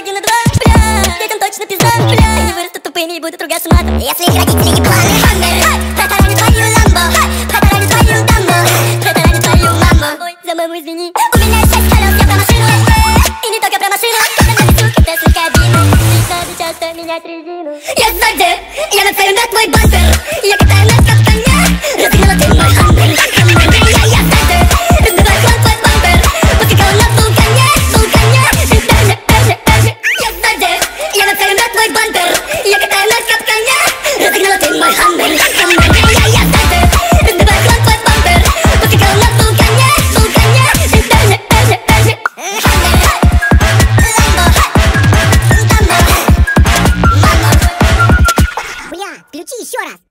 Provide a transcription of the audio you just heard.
восторге на два, бля Детям точно пизда, бля Они вырастут тупыми и будут ругаться матом. Если их родители не планы, хангер Протараню твою ламбо, протараню твою дамбо. Протараню твою маму Ой, за маму извини. У меня шесть колес, я про машину И не только про машину Когда на весу, когда слегка обидно. Надо часто менять резину Я знаю где, я нацелен на твой бампер. еще раз.